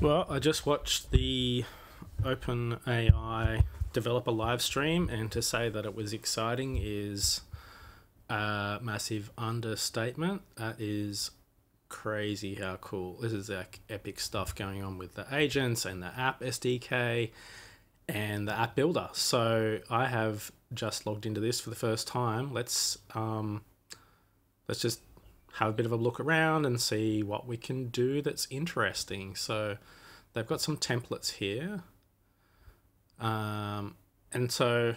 Well, I just watched the OpenAI developer live stream, and to say that it was exciting is a massive understatement. That is crazy how cool. This is like epic stuff going on with the agents and the app SDK and the app builder. So I have just logged into this for the first time. Let's um, let's just have a bit of a look around and see what we can do that's interesting. So they've got some templates here. Um, and so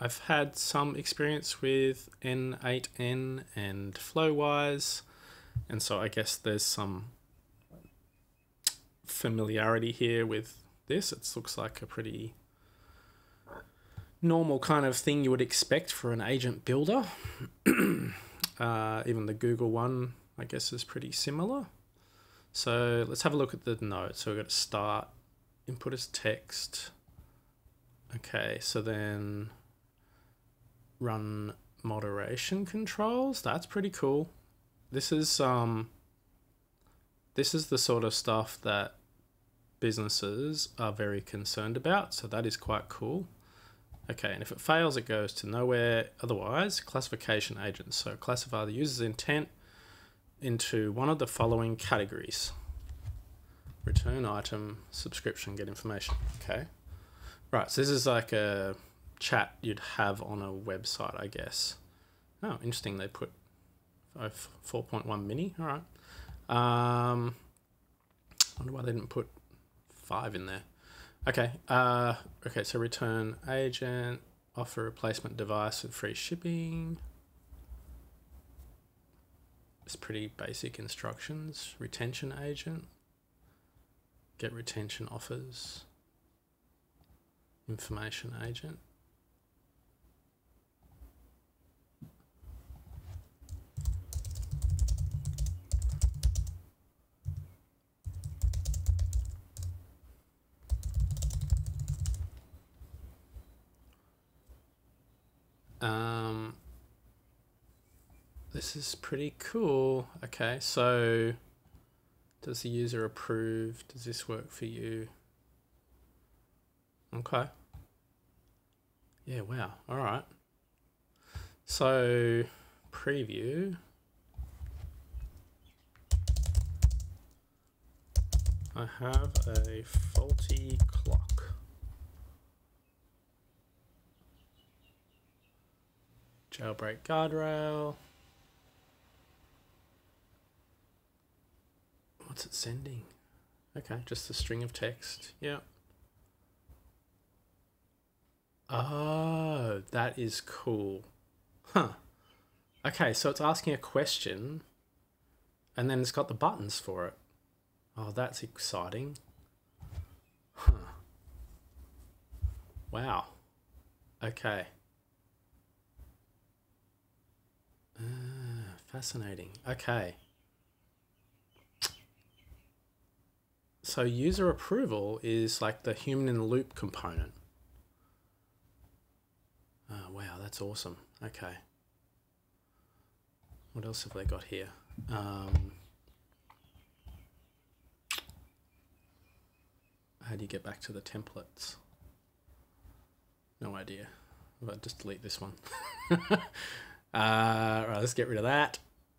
I've had some experience with N8N and Flowise. And so I guess there's some familiarity here with this. It looks like a pretty normal kind of thing you would expect for an agent builder. Uh, even the Google one, I guess, is pretty similar. So let's have a look at the node. So we've got to start, input as text. Okay, so then run moderation controls. That's pretty cool. This is um this is the sort of stuff that businesses are very concerned about, so that is quite cool. Okay, and if it fails, it goes to nowhere. Otherwise, classification agents. So classify the user's intent into one of the following categories. Return item, subscription, get information. Okay. Right, so this is like a chat you'd have on a website, I guess. Oh, interesting. They put 4.1 mini. All right. Um, I wonder why they didn't put 5 in there. Okay. Uh, okay. So return agent, offer replacement device with free shipping. It's pretty basic instructions. Retention agent. Get retention offers. Information agent. Um, this is pretty cool. Okay, so does the user approve? Does this work for you? Okay. Yeah, wow. All right. So, preview. I have a faulty clock. Jailbreak guardrail. What's it sending? Okay, just a string of text. Yeah. Oh, that is cool. Huh. Okay, so it's asking a question and then it's got the buttons for it. Oh, that's exciting. Huh. Wow. Okay. Fascinating. Okay. So user approval is like the human in the loop component. Oh, wow, that's awesome. Okay. What else have they got here? Um, how do you get back to the templates? No idea. I'll just delete this one. Uh, right, let's get rid of that.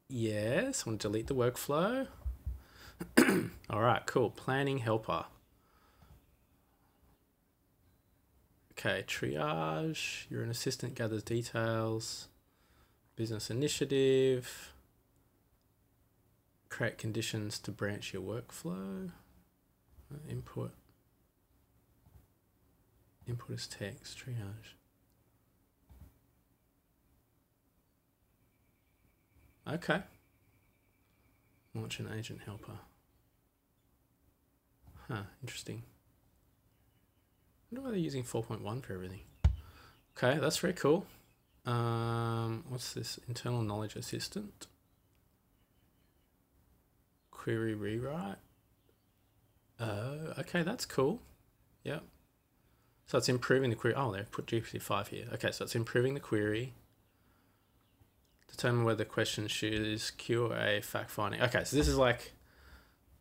Yes, I want to delete the workflow. All right, cool. Planning helper. Okay, triage. You're an assistant, gathers details. Business initiative. Create conditions to branch your workflow. Input. Input as text, triage. Okay. Launch an agent helper. Huh, interesting. I wonder why they're using 4.1 for everything. Okay, that's very cool. Um, what's this? Internal Knowledge Assistant. Query rewrite. Uh, okay, that's cool. Yep. So it's improving the query. Oh, they put GPT-5 here. Okay, so it's improving the query. Determine whether the question is QA fact finding. Okay, so this is like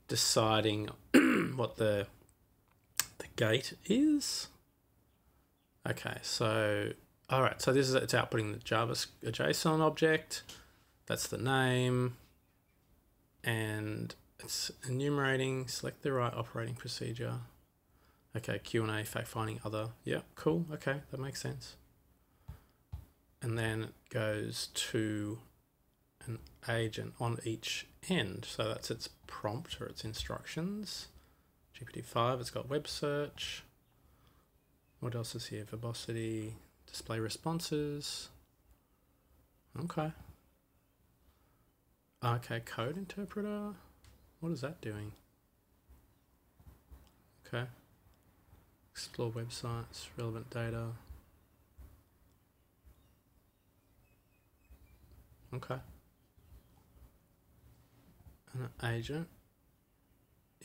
deciding what the the gate is. Okay, so all right, so this is it's outputting the Java a JSON object. That's the name, and it's enumerating. Select the right operating procedure. Okay, Q and A, fact finding, other. Yeah, cool. Okay, that makes sense. And then it goes to an agent on each end. So that's its prompt or its instructions. GPT-5, it's got web search. What else is here? Verbosity, display responses. Okay. Okay, code interpreter. What is that doing? Okay. Explore websites, relevant data. Okay. An agent.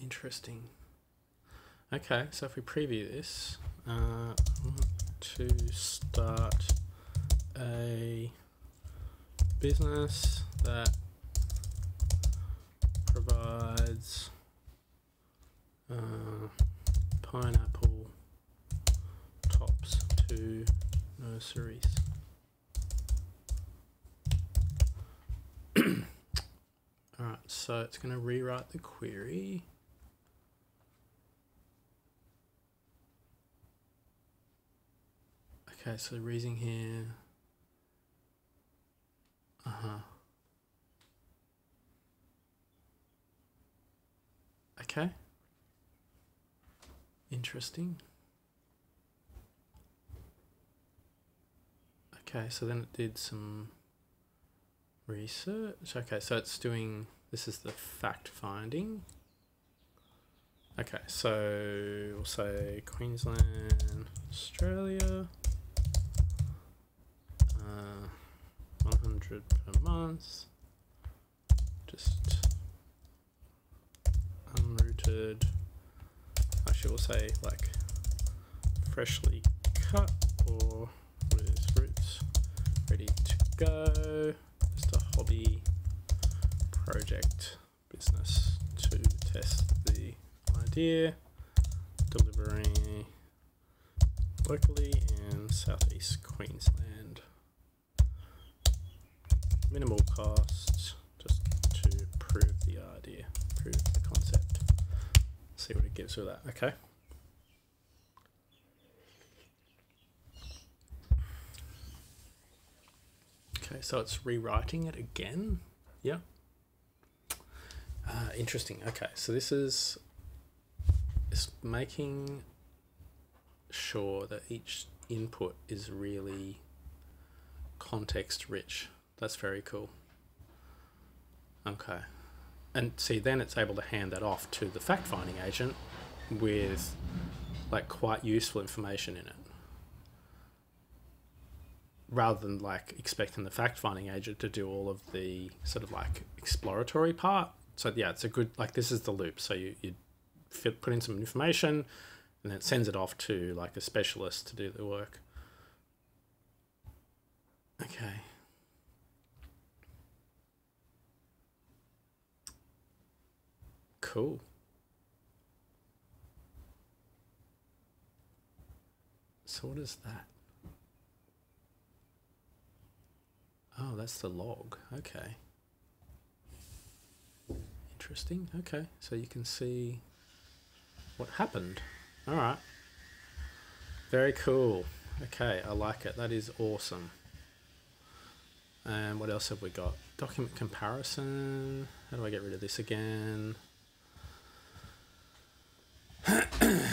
Interesting. Okay, so if we preview this, uh, to start a business that so it's going to rewrite the query. Okay, so raising here. Uh huh. Okay. Interesting. Okay, so then it did some research. Okay, so it's doing, this is the fact finding. Okay, so we'll say Queensland, Australia. Uh, 100 per month. Just unrooted. Actually, we'll say like freshly cut or with roots ready to go. Project business to test the idea. Delivering locally in southeast Queensland. Minimal cost just to prove the idea, prove the concept. See what it gives with that. Okay. Okay, so it's rewriting it again. Yeah. Uh, interesting. Okay, so this is is making sure that each input is really context rich. That's very cool. Okay. And see, then it's able to hand that off to the fact finding agent with like quite useful information in it. Rather than like expecting the fact finding agent to do all of the sort of like exploratory part. So, yeah, it's a good, like, this is the loop. So, you, you fit, put in some information, and then it sends it off to like a specialist to do the work. Okay. Cool. So what is that? Oh, that's the log. Okay. Interesting. Okay, so you can see what happened. All right. Very cool. Okay, I like it. That is awesome. And what else have we got? Document comparison. How do I get rid of this again?